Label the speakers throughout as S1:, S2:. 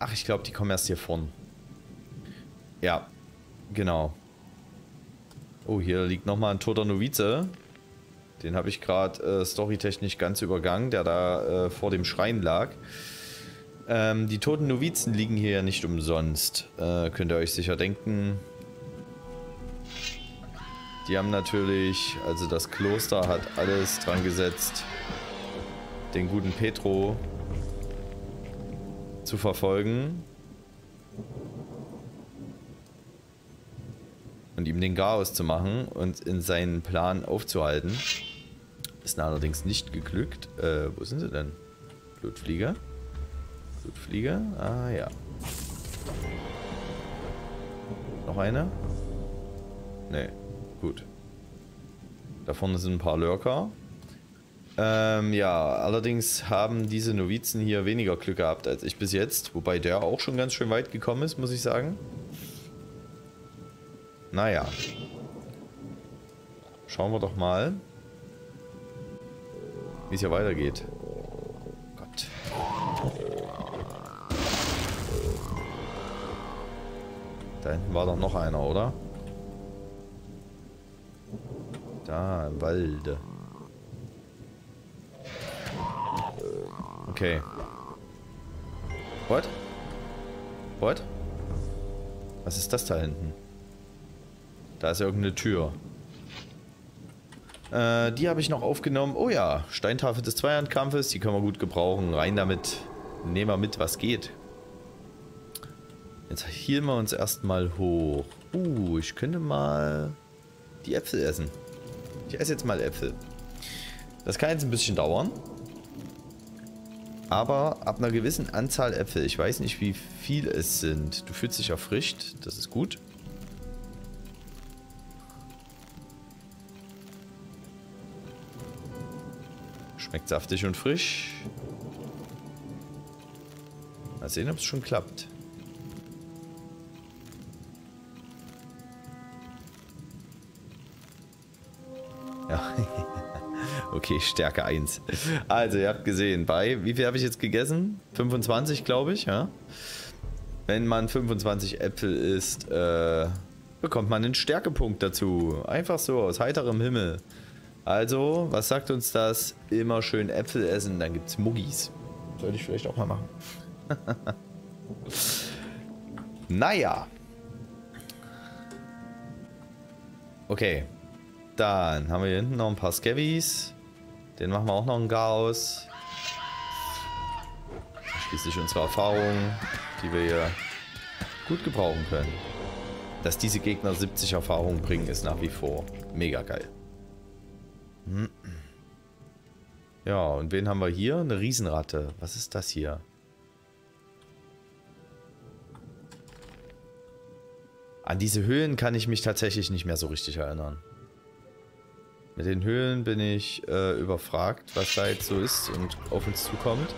S1: Ach, ich glaube, die kommen erst hier vorn. Ja, genau. Oh, hier liegt nochmal ein toter Novize. Den habe ich gerade äh, storytechnisch ganz übergangen, der da äh, vor dem Schrein lag. Ähm, die toten Novizen liegen hier ja nicht umsonst. Äh, könnt ihr euch sicher denken. Die haben natürlich, also das Kloster hat alles dran gesetzt, den guten Petro zu verfolgen. Und ihm den Chaos zu machen und in seinen Plan aufzuhalten. Ist allerdings nicht geglückt. Äh, wo sind sie denn? Blutflieger? Blutflieger? Ah, ja. Noch eine? Nee, gut. Da vorne sind ein paar Lurker. Ähm, ja, allerdings haben diese Novizen hier weniger Glück gehabt als ich bis jetzt. Wobei der auch schon ganz schön weit gekommen ist, muss ich sagen. Naja. Schauen wir doch mal, wie es hier weitergeht. Gott. Da hinten war doch noch einer, oder? Da, im Walde. Okay. What? What? Was ist das da hinten? Da ist irgendeine Tür. Äh, die habe ich noch aufgenommen. Oh ja, Steintafel des Zweihandkampfes. Die können wir gut gebrauchen. Rein damit. Nehmen wir mit, was geht. Jetzt hielen wir uns erstmal hoch. Uh, ich könnte mal die Äpfel essen. Ich esse jetzt mal Äpfel. Das kann jetzt ein bisschen dauern. Aber ab einer gewissen Anzahl Äpfel, ich weiß nicht wie viel es sind. Du fühlst dich erfrischt, das ist gut. Schmeckt saftig und frisch. Mal sehen, ob es schon klappt. Okay, Stärke 1. Also, ihr habt gesehen, bei, wie viel habe ich jetzt gegessen? 25, glaube ich, ja? Wenn man 25 Äpfel isst, äh, bekommt man einen Stärkepunkt dazu. Einfach so, aus heiterem Himmel. Also, was sagt uns das? Immer schön Äpfel essen, dann gibt es Muggis. Sollte ich vielleicht auch mal machen. naja. Okay. Dann haben wir hier hinten noch ein paar Scavies. Den machen wir auch noch ein Chaos. Schließlich unsere Erfahrung, die wir hier gut gebrauchen können. Dass diese Gegner 70 Erfahrungen bringen, ist nach wie vor mega geil. Ja, und wen haben wir hier? Eine Riesenratte. Was ist das hier? An diese Höhlen kann ich mich tatsächlich nicht mehr so richtig erinnern. Mit den Höhlen bin ich äh, überfragt, was da jetzt so ist und auf uns zukommt.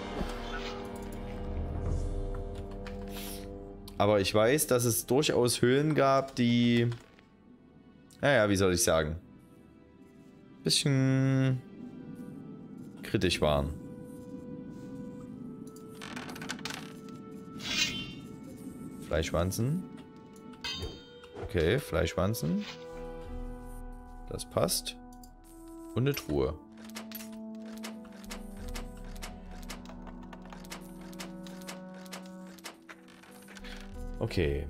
S1: Aber ich weiß, dass es durchaus Höhlen gab, die... Naja, wie soll ich sagen? Bisschen kritisch waren. Fleischwanzen. Okay, Fleischwanzen. Das passt. Und eine Truhe. Okay.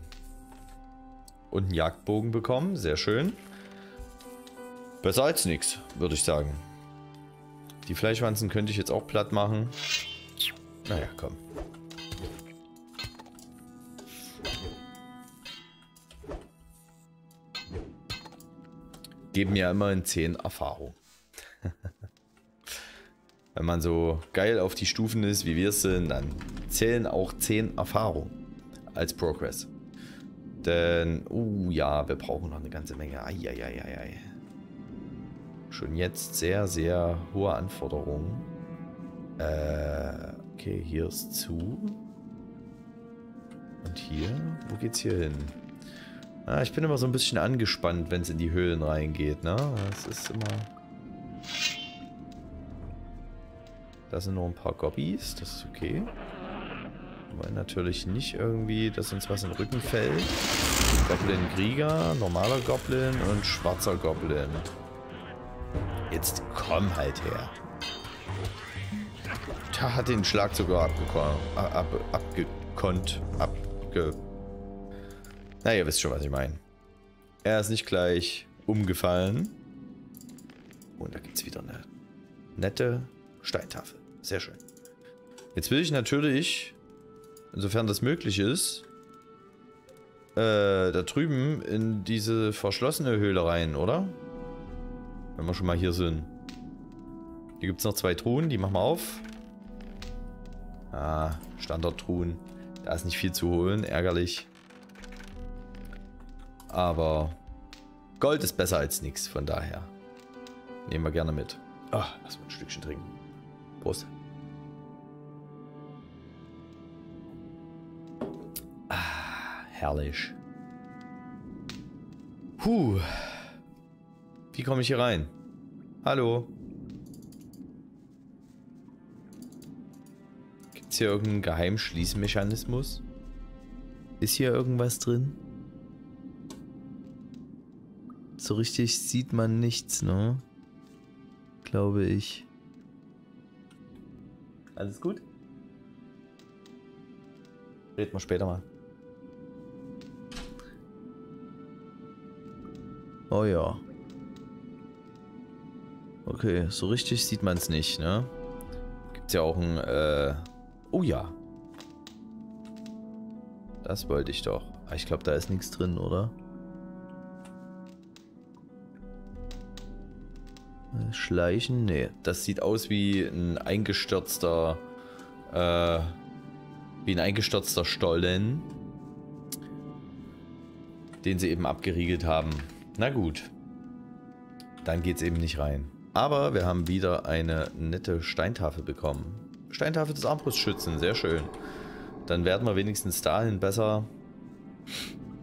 S1: Und einen Jagdbogen bekommen. Sehr schön. Besser als nichts, würde ich sagen. Die Fleischwanzen könnte ich jetzt auch platt machen. Naja, komm. Geben ja immerhin 10 Erfahrung. Wenn man so geil auf die Stufen ist, wie wir es sind, dann zählen auch 10 Erfahrungen als Progress. Denn, uh ja, wir brauchen noch eine ganze Menge. Eieieiei. Schon jetzt sehr, sehr hohe Anforderungen. Äh, okay, hier ist zu. Und hier? Wo geht's hier hin? Ah, ich bin immer so ein bisschen angespannt, wenn es in die Höhlen reingeht, ne? Das ist immer... Da sind noch ein paar Gobbies, das ist okay. Wir wollen natürlich nicht irgendwie, dass uns was in den Rücken fällt. Goblin Krieger, normaler Goblin und schwarzer Goblin. Jetzt komm halt her. Ta hat den Schlag sogar abgekonnt. Ab, abgekonnt. Abge. Na, ihr wisst schon, was ich meine. Er ist nicht gleich umgefallen. Und da gibt es wieder eine nette Steintafel. Sehr schön. Jetzt will ich natürlich, insofern das möglich ist, äh, da drüben in diese verschlossene Höhle rein, oder? Wenn wir schon mal hier sind. Hier gibt es noch zwei Truhen, die machen wir auf. Ah, Standardtruhen. Da ist nicht viel zu holen, ärgerlich. Aber Gold ist besser als nichts, von daher. Nehmen wir gerne mit. Ah, lass mal ein Stückchen trinken. Prost. Ah, herrlich. Puh. Wie komme ich hier rein? Hallo? Gibt es hier irgendeinen Geheimschließmechanismus? Ist hier irgendwas drin? So richtig sieht man nichts, ne? Glaube ich. Alles gut? Reden wir später mal. Oh ja. Okay, so richtig sieht man es nicht, ne? Gibt's ja auch ein, äh... Oh ja. Das wollte ich doch. Ah, ich glaube, da ist nichts drin, oder? Schleichen? Nee, das sieht aus wie ein eingestürzter, äh, wie ein eingestürzter Stollen, den sie eben abgeriegelt haben. Na gut, dann geht's eben nicht rein. Aber wir haben wieder eine nette Steintafel bekommen. Steintafel des Armbrustschützen, sehr schön. Dann werden wir wenigstens dahin besser,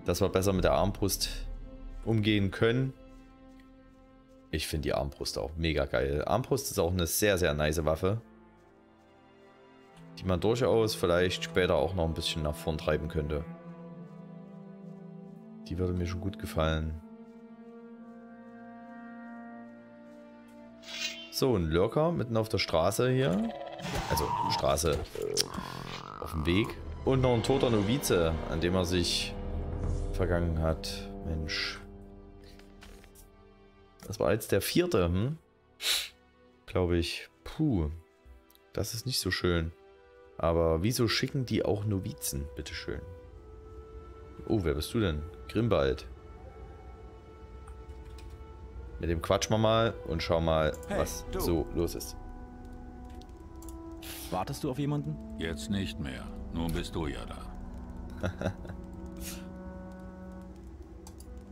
S1: dass wir besser mit der Armbrust umgehen können. Ich finde die Armbrust auch mega geil. Armbrust ist auch eine sehr, sehr nice Waffe. Die man durchaus vielleicht später auch noch ein bisschen nach vorn treiben könnte. Die würde mir schon gut gefallen. So, ein Lurker mitten auf der Straße hier. Also, Straße äh, auf dem Weg. Und noch ein toter Novize, an dem er sich vergangen hat. Mensch. Das war jetzt der vierte, hm? Glaube ich. Puh. Das ist nicht so schön. Aber wieso schicken die auch Novizen? Bitteschön. Oh, wer bist du denn? Grimbald. Mit dem quatschen wir mal und schauen mal, hey, was du. so los ist.
S2: Wartest du auf jemanden?
S3: Jetzt nicht mehr. Nun bist du ja da.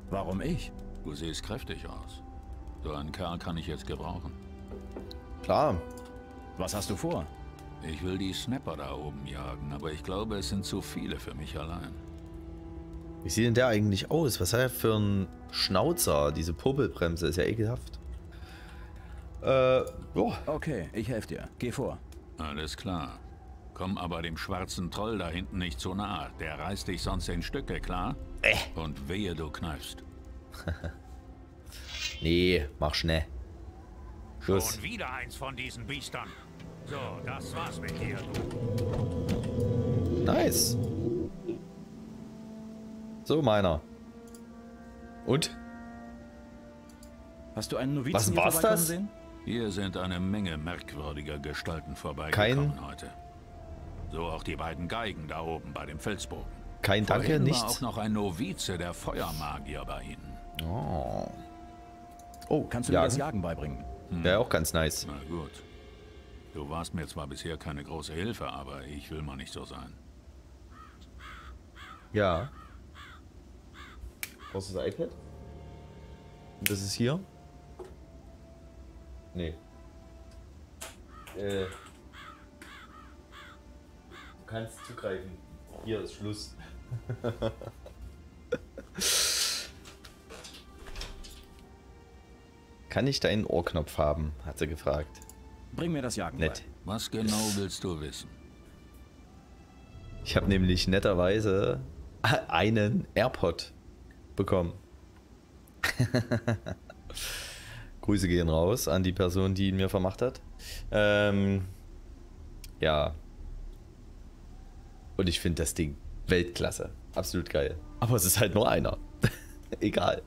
S2: Warum ich?
S3: Du siehst kräftig aus. So einen Kerl kann ich jetzt gebrauchen.
S1: Klar.
S2: Was hast du vor?
S3: Ich will die Snapper da oben jagen, aber ich glaube, es sind zu viele für mich allein.
S1: Wie sieht denn der eigentlich aus? Was hat er für ein Schnauzer? Diese Popelbremse ist ja ekelhaft.
S2: Äh, oh. Okay, ich helfe dir. Geh vor.
S3: Alles klar. Komm aber dem schwarzen Troll da hinten nicht zu nah. Der reißt dich sonst in Stücke, klar?
S1: Äh.
S3: Und wehe, du kneifst.
S1: Nee, mach schnell.
S4: Schluss. Schon wieder eins von diesen Biestern. So, das war's mit dir,
S1: Nice. So, meiner. Und?
S2: Hast du einen Novizen
S1: Was war's das?
S3: Sehen? Hier sind eine Menge merkwürdiger Gestalten vorbeigekommen Kein... heute. So auch die beiden Geigen da oben bei dem Felsbogen.
S1: Kein Danke,
S3: Vorhin
S1: nichts.
S3: war auch noch ein Novize der Feuermagier bei ihnen.
S1: Oh.
S2: Oh, kannst du jagen? mir das Jagen beibringen?
S1: Hm. Wäre auch ganz nice.
S3: Na gut. Du warst mir zwar bisher keine große Hilfe, aber ich will mal nicht so sein.
S1: Ja. Brauchst du das iPad? Und das ist hier? Nee. Äh. Du kannst zugreifen. Hier ist Schluss. Kann ich deinen Ohrknopf haben? Hat sie gefragt.
S2: Bring mir das Jagen
S1: Nett.
S3: Bei. Was genau willst du wissen?
S1: Ich habe nämlich netterweise einen AirPod bekommen. Grüße gehen raus an die Person, die ihn mir vermacht hat. Ähm, ja. Und ich finde das Ding Weltklasse. Absolut geil. Aber es ist halt nur einer. Egal.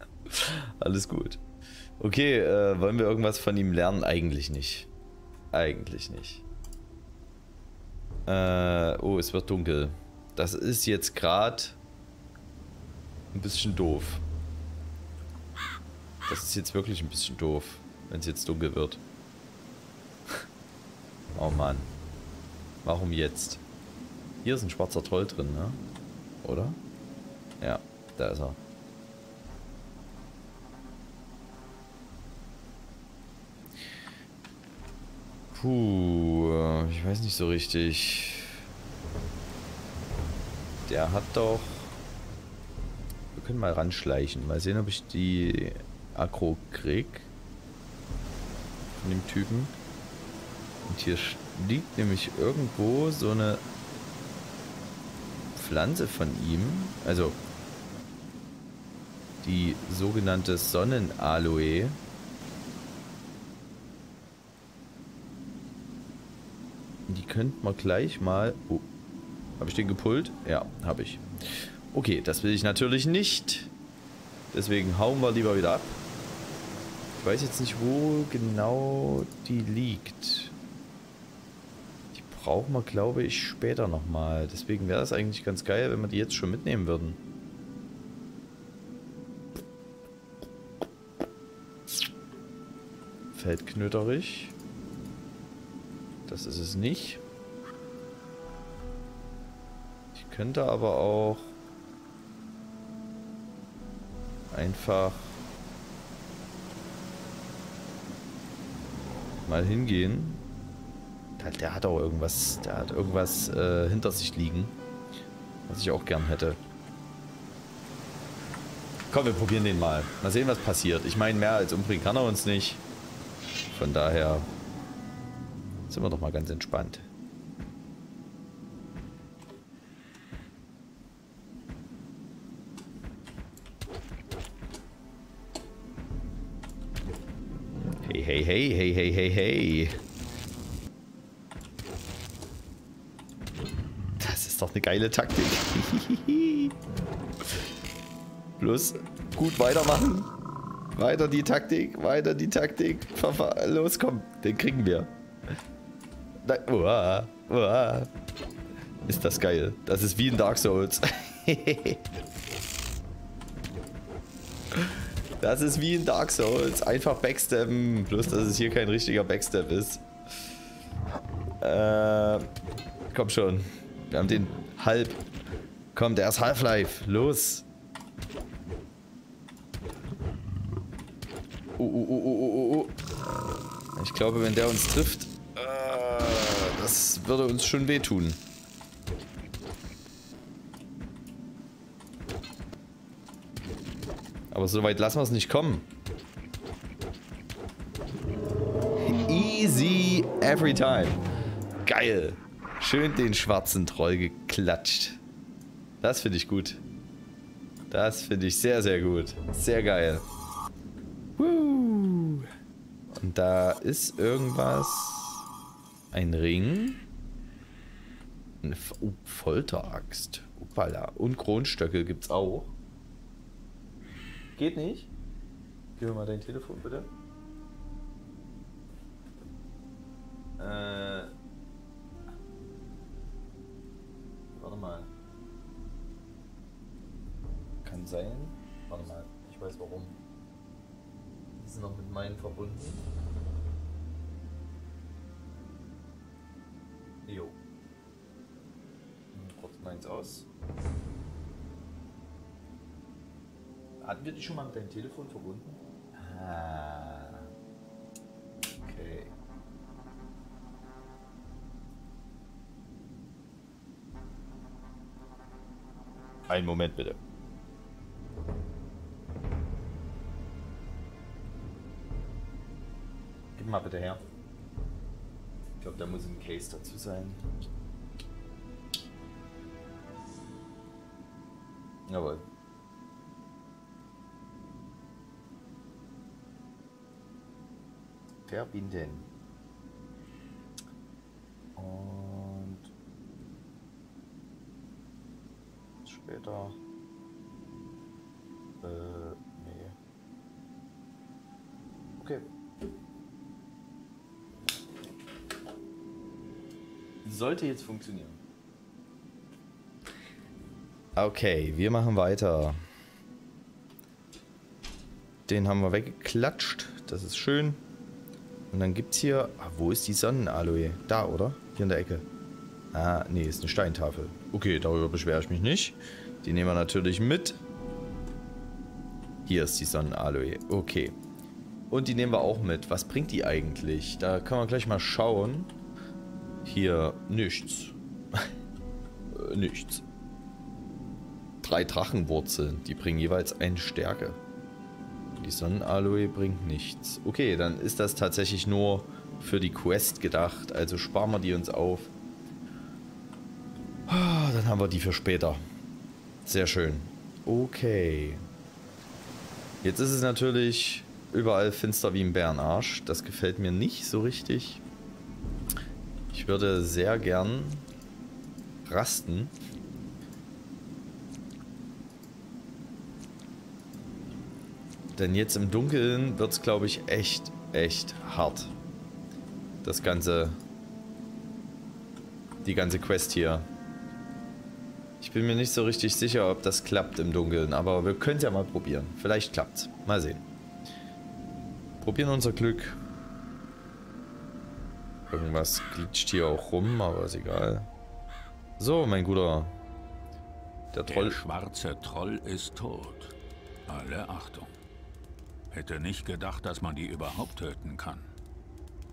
S1: Alles gut. Okay, äh, wollen wir irgendwas von ihm lernen? Eigentlich nicht. Eigentlich nicht. Äh, oh, es wird dunkel. Das ist jetzt gerade ein bisschen doof. Das ist jetzt wirklich ein bisschen doof, wenn es jetzt dunkel wird. oh Mann. Warum jetzt? Hier ist ein schwarzer Troll drin, ne? Oder? Ja, da ist er. Puh, ich weiß nicht so richtig. Der hat doch... Wir können mal ranschleichen. Mal sehen, ob ich die Akro krieg. Von dem Typen. Und hier liegt nämlich irgendwo so eine Pflanze von ihm. Also die sogenannte Sonnenaloe. Die könnten wir gleich mal... Oh, habe ich den gepult? Ja, habe ich. Okay, das will ich natürlich nicht. Deswegen hauen wir lieber wieder ab. Ich weiß jetzt nicht, wo genau die liegt. Die brauchen wir, glaube ich, später nochmal. Deswegen wäre es eigentlich ganz geil, wenn wir die jetzt schon mitnehmen würden. Feldknöterig. Das ist es nicht. Ich könnte aber auch einfach mal hingehen. Der hat auch irgendwas, der hat irgendwas äh, hinter sich liegen, was ich auch gern hätte. Komm, wir probieren den mal. Mal sehen, was passiert. Ich meine, mehr als umbringen kann er uns nicht. Von daher sind wir doch mal ganz entspannt. Hey, hey, hey, hey, hey, hey, hey. Das ist doch eine geile Taktik. Bloß gut weitermachen. Weiter die Taktik, weiter die Taktik. Los, komm, den kriegen wir. Nein. Uah, uah. Ist das geil. Das ist wie in Dark Souls. das ist wie in Dark Souls. Einfach Backstabben. Bloß, dass es hier kein richtiger Backstab ist. Äh, komm schon. Wir haben den halb. Komm, der ist Half-Life. Los. Uh, uh, uh, uh, uh, uh. Ich glaube, wenn der uns trifft, würde uns schon wehtun. Aber so weit lassen wir es nicht kommen. Easy every time. Geil. Schön den schwarzen Troll geklatscht. Das finde ich gut. Das finde ich sehr, sehr gut. Sehr geil. Woo. Und da ist irgendwas... Ein Ring. Eine oh, Folteraxt. Uppala. Und Kronstöcke gibt's auch. Geht nicht? Gib mir mal dein Telefon, bitte. Äh. Warte mal. Kann sein. Warte mal, ich weiß warum. Die sind noch mit meinen verbunden. Jo. Meins aus. Hatten wir die schon mal mit deinem Telefon verbunden? Ah. Okay. Einen Moment bitte. Gib mal bitte her. Ich glaube, da muss ein Case dazu sein. Jawohl. Verbinden. Und später. Äh, nee. Okay. Sollte jetzt funktionieren. Okay, wir machen weiter. Den haben wir weggeklatscht. Das ist schön. Und dann gibt es hier... Ah, wo ist die Sonnenaloe? Da, oder? Hier in der Ecke. Ah, nee, ist eine Steintafel. Okay, darüber beschwere ich mich nicht. Die nehmen wir natürlich mit. Hier ist die Sonnenaloe. Okay. Und die nehmen wir auch mit. Was bringt die eigentlich? Da kann man gleich mal schauen. Hier, nichts. nichts drei Drachenwurzeln. Die bringen jeweils eine Stärke. Die Sonnenaloe bringt nichts. Okay, dann ist das tatsächlich nur für die Quest gedacht. Also sparen wir die uns auf. Ah, dann haben wir die für später. Sehr schön. Okay. Jetzt ist es natürlich überall finster wie im Bärenarsch. Das gefällt mir nicht so richtig. Ich würde sehr gern rasten. Denn jetzt im Dunkeln wird es, glaube ich, echt, echt hart. Das ganze... Die ganze Quest hier. Ich bin mir nicht so richtig sicher, ob das klappt im Dunkeln, aber wir können es ja mal probieren. Vielleicht klappt's. Mal sehen. Probieren unser Glück. Irgendwas glitscht hier auch rum, aber ist egal. So, mein Guter.
S3: Der Troll. Der schwarze Troll ist tot. Alle Achtung. Hätte nicht gedacht, dass man die überhaupt töten kann.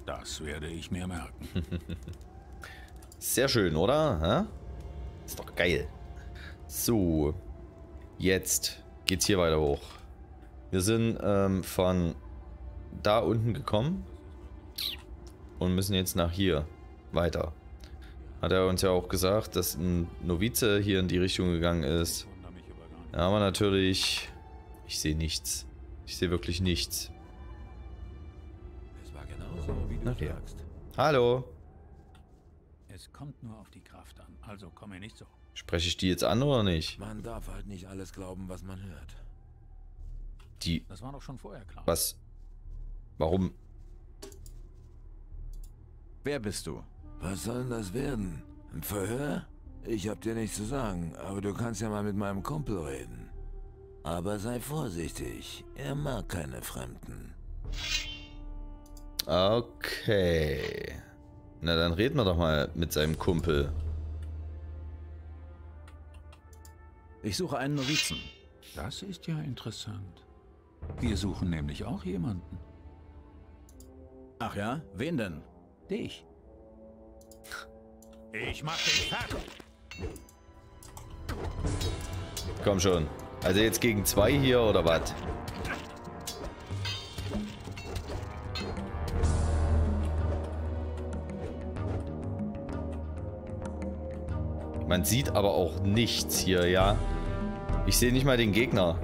S3: Das werde ich mir merken.
S1: Sehr schön, oder? Ist doch geil. So. Jetzt geht's hier weiter hoch. Wir sind ähm, von da unten gekommen und müssen jetzt nach hier weiter. Hat er uns ja auch gesagt, dass ein Novize hier in die Richtung gegangen ist. Da haben wir natürlich... Ich sehe nichts. Ich sehe wirklich nichts.
S2: Es war genauso, wie du okay. sagst.
S1: Hallo.
S3: Es kommt nur auf die Kraft an, also komme nicht so.
S1: Spreche ich die jetzt an oder nicht?
S2: Man darf halt nicht alles glauben, was man hört.
S1: Die.
S3: Das war doch schon vorher klar.
S1: Was? Warum?
S2: Wer bist du? Was soll denn das werden? Ein Verhör? Ich hab dir nichts zu sagen, aber du kannst ja mal mit meinem Kumpel reden. Aber sei vorsichtig, er mag keine Fremden.
S1: Okay. Na, dann reden wir doch mal mit seinem Kumpel.
S2: Ich suche einen Novizen.
S3: Das ist ja interessant. Wir suchen nämlich auch jemanden.
S2: Ach ja? Wen denn?
S3: Dich.
S4: Ich mach dich fertig.
S1: Komm schon. Also jetzt gegen zwei hier oder was? Man sieht aber auch nichts hier, ja. Ich sehe nicht mal den Gegner.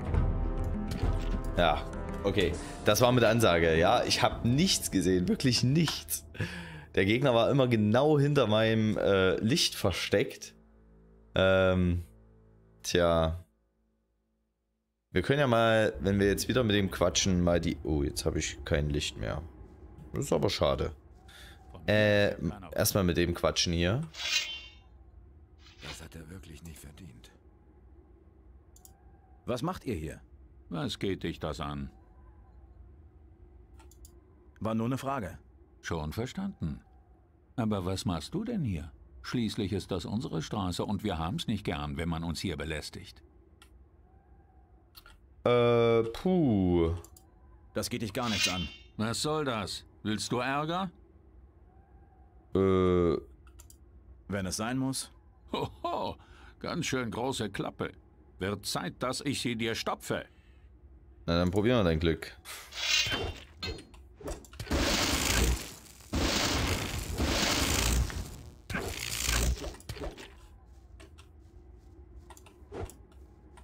S1: Ja, okay. Das war mit Ansage, ja. Ich habe nichts gesehen, wirklich nichts. Der Gegner war immer genau hinter meinem äh, Licht versteckt. Ähm, tja. Wir können ja mal, wenn wir jetzt wieder mit dem quatschen, mal die... Oh, jetzt habe ich kein Licht mehr. Das ist aber schade. Äh, erstmal mit dem quatschen hier.
S2: Das hat er wirklich nicht verdient. Was macht ihr hier?
S3: Was geht dich das an?
S2: War nur eine Frage.
S3: Schon verstanden. Aber was machst du denn hier? Schließlich ist das unsere Straße und wir haben's nicht gern, wenn man uns hier belästigt.
S1: Äh, puh.
S2: Das geht dich gar nichts an.
S3: Was soll das? Willst du Ärger?
S1: Äh.
S2: Wenn es sein muss.
S3: Hoho, ganz schön große Klappe. Wird Zeit, dass ich sie dir stopfe.
S1: Na, dann probieren wir dein Glück.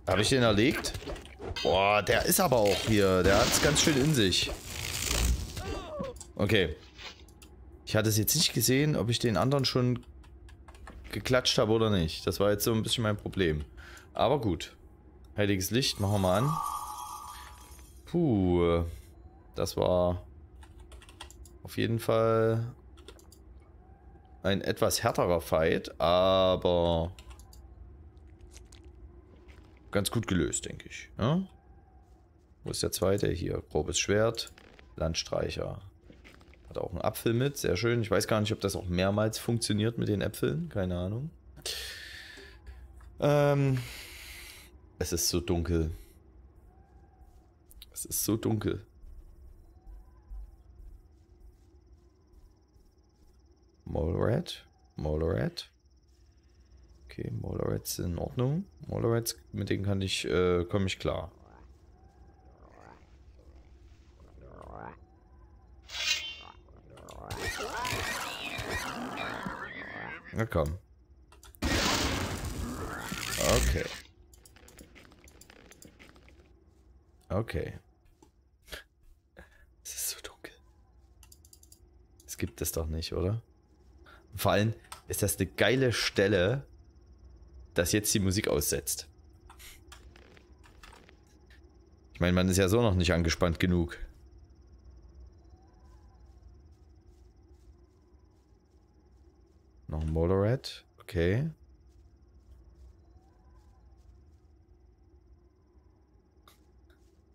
S1: Habe ich den erlegt? Boah, der ist aber auch hier. Der hat es ganz schön in sich. Okay. Ich hatte es jetzt nicht gesehen, ob ich den anderen schon geklatscht habe oder nicht. Das war jetzt so ein bisschen mein Problem. Aber gut. Heiliges Licht, machen wir mal an. Puh. Das war auf jeden Fall ein etwas härterer Fight, aber ganz gut gelöst, denke ich. Ja? Wo ist der zweite? Hier, grobes Schwert, Landstreicher. Hat auch einen Apfel mit, sehr schön. Ich weiß gar nicht, ob das auch mehrmals funktioniert mit den Äpfeln, keine Ahnung. Ähm, es ist so dunkel. Es ist so dunkel. Molerat. Molerat. Okay, Molerats sind in Ordnung. Molerats, mit denen kann ich, äh, komme ich klar. Na komm. Okay. Okay. Es ist so dunkel. Es gibt es doch nicht, oder? Vor allem ist das eine geile Stelle, dass jetzt die Musik aussetzt. Ich meine, man ist ja so noch nicht angespannt genug. Noch ein Motorrad. Okay.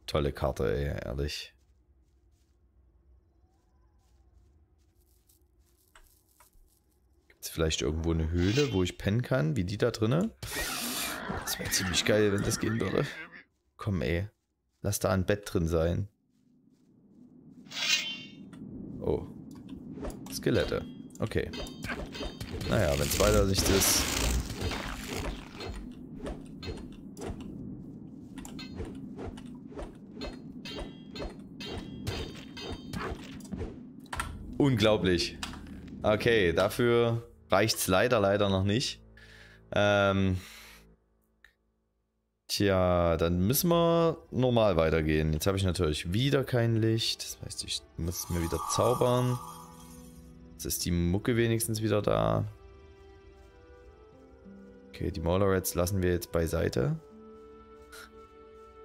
S1: Tolle Karte, ey, ehrlich. Ist vielleicht irgendwo eine Höhle, wo ich pennen kann, wie die da drinnen? Das wäre ziemlich geil, wenn das gehen würde. Komm, ey. Lass da ein Bett drin sein. Oh. Skelette. Okay. Naja, wenn es weiter nicht ist. Unglaublich. Okay, dafür reicht es leider, leider noch nicht. Ähm, tja, dann müssen wir normal weitergehen. Jetzt habe ich natürlich wieder kein Licht. Das heißt, ich muss mir wieder zaubern. Jetzt ist die Mucke wenigstens wieder da. Okay, die Molarets lassen wir jetzt beiseite.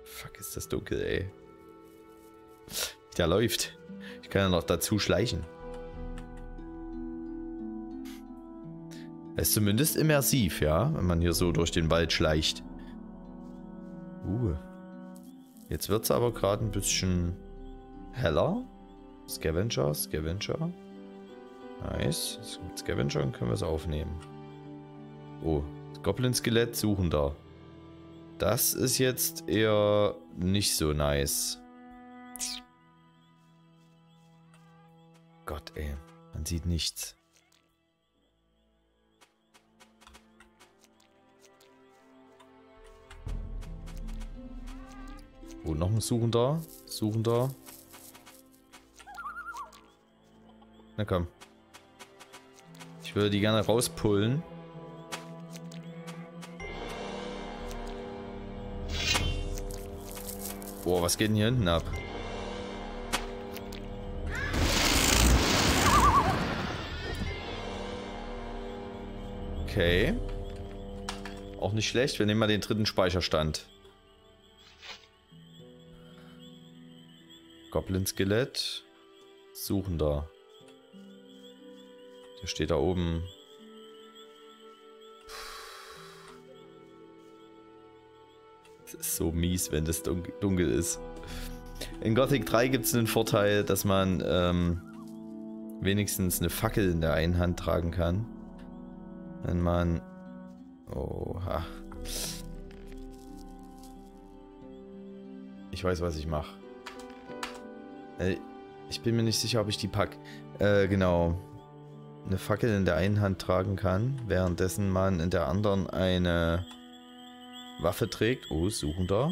S1: Fuck, ist das dunkel, ey. Der läuft. Ich kann ja noch dazu schleichen. Ist zumindest immersiv, ja, wenn man hier so durch den Wald schleicht. Uh. Jetzt wird es aber gerade ein bisschen heller. Scavenger, Scavenger. Nice. Scavenger und können wir es aufnehmen. Oh, Goblin-Skelett suchen da. Das ist jetzt eher nicht so nice. Gott, ey. Man sieht nichts. Oh, noch ein Suchender. Suchender. Na komm. Ich würde die gerne rauspullen. Boah, was geht denn hier hinten ab? Okay. Auch nicht schlecht. Wir nehmen mal den dritten Speicherstand. Goblin-Skelett. Suchender. Der steht da oben. Es ist so mies, wenn das dunkel ist. In Gothic 3 gibt es einen Vorteil, dass man ähm, wenigstens eine Fackel in der einen Hand tragen kann. Wenn man... Oha. Ich weiß, was ich mache. Äh, ich bin mir nicht sicher, ob ich die pack. Äh, genau. Eine Fackel in der einen Hand tragen kann, währenddessen man in der anderen eine Waffe trägt. Oh, Suchender.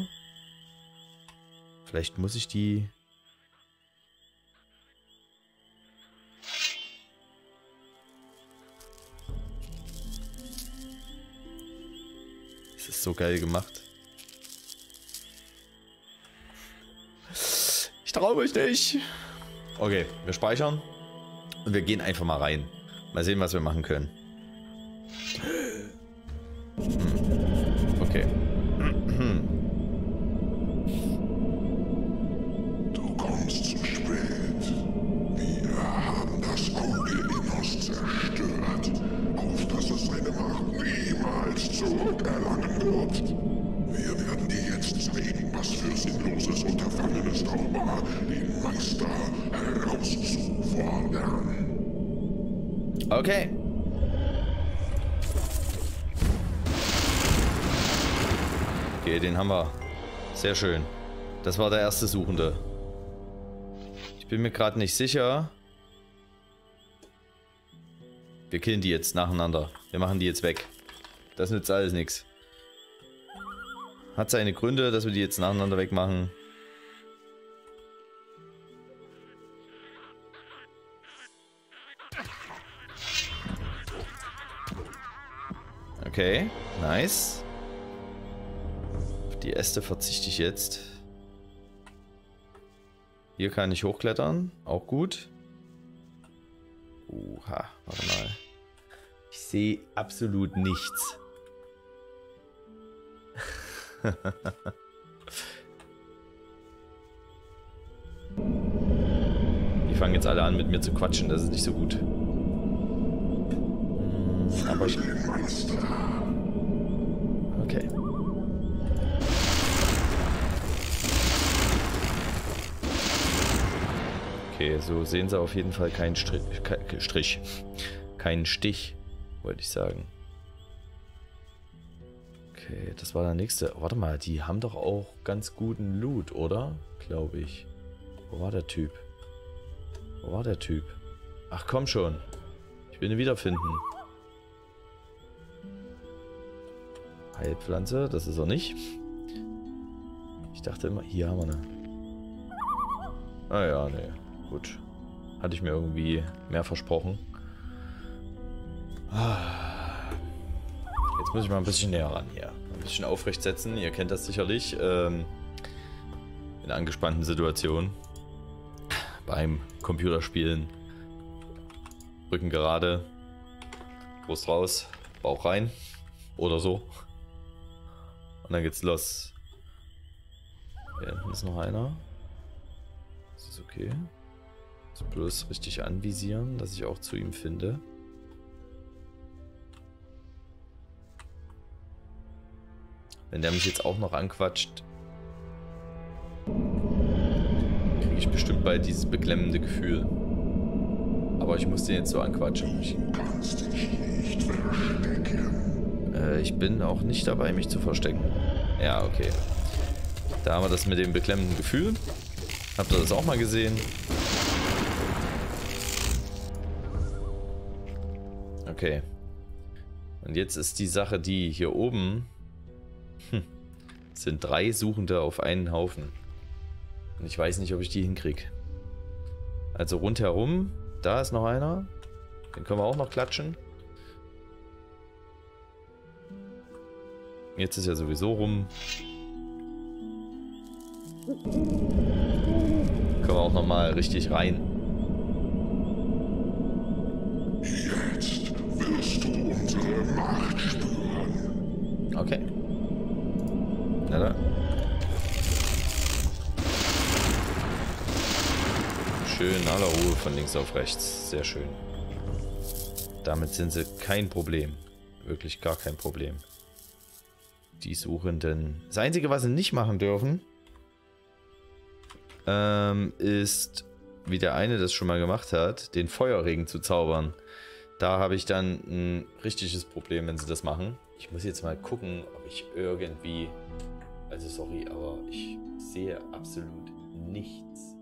S1: Vielleicht muss ich die... Es ist so geil gemacht. Traue mich nicht. Okay, wir speichern. Und wir gehen einfach mal rein. Mal sehen, was wir machen können. Schön. Das war der erste Suchende. Ich bin mir gerade nicht sicher. Wir killen die jetzt nacheinander. Wir machen die jetzt weg. Das nützt alles nichts. Hat seine Gründe, dass wir die jetzt nacheinander wegmachen. Okay, nice. Die Äste verzichte ich jetzt. Hier kann ich hochklettern, auch gut. Oha, warte mal. Ich sehe absolut nichts. Die fangen jetzt alle an mit mir zu quatschen, das ist nicht so gut. Hm, aber ich... Okay. Okay, so sehen sie auf jeden Fall keinen Strich, Strich. Keinen Stich, wollte ich sagen. Okay, das war der nächste. Warte mal, die haben doch auch ganz guten Loot, oder? Glaube ich. Wo war der Typ? Wo war der Typ? Ach komm schon. Ich will ihn wiederfinden. Heilpflanze, das ist er nicht. Ich dachte immer, hier haben wir eine. Ah ja, nee. Gut. Hatte ich mir irgendwie mehr versprochen. Jetzt muss ich mal ein bisschen näher ran hier. Ein bisschen aufrecht setzen. Ihr kennt das sicherlich. Ähm, in angespannten Situationen. Beim Computerspielen. Rücken gerade. Brust raus. Bauch rein. Oder so. Und dann geht's los. Hier hinten ist noch einer. Das ist okay. So bloß richtig anvisieren, dass ich auch zu ihm finde. Wenn der mich jetzt auch noch anquatscht, kriege ich bestimmt bald dieses beklemmende Gefühl. Aber ich muss den jetzt so anquatschen. Ich. Äh, ich bin auch nicht dabei, mich zu verstecken. Ja, okay. Da haben wir das mit dem beklemmenden Gefühl. Habt ihr das auch mal gesehen? Okay. Und jetzt ist die Sache die, hier oben hm, sind drei Suchende auf einen Haufen. Und ich weiß nicht, ob ich die hinkriege. Also rundherum, da ist noch einer. Den können wir auch noch klatschen. Jetzt ist ja sowieso rum. Können wir auch nochmal richtig rein. Okay. Na dann. Schön aller Ruhe von links auf rechts. Sehr schön. Damit sind sie kein Problem. Wirklich gar kein Problem. Die Suchenden. Das Einzige, was sie nicht machen dürfen, ähm, ist, wie der eine das schon mal gemacht hat, den Feuerregen zu zaubern. Da habe ich dann ein richtiges Problem, wenn sie das machen. Ich muss jetzt mal gucken, ob ich irgendwie... Also sorry, aber ich sehe absolut nichts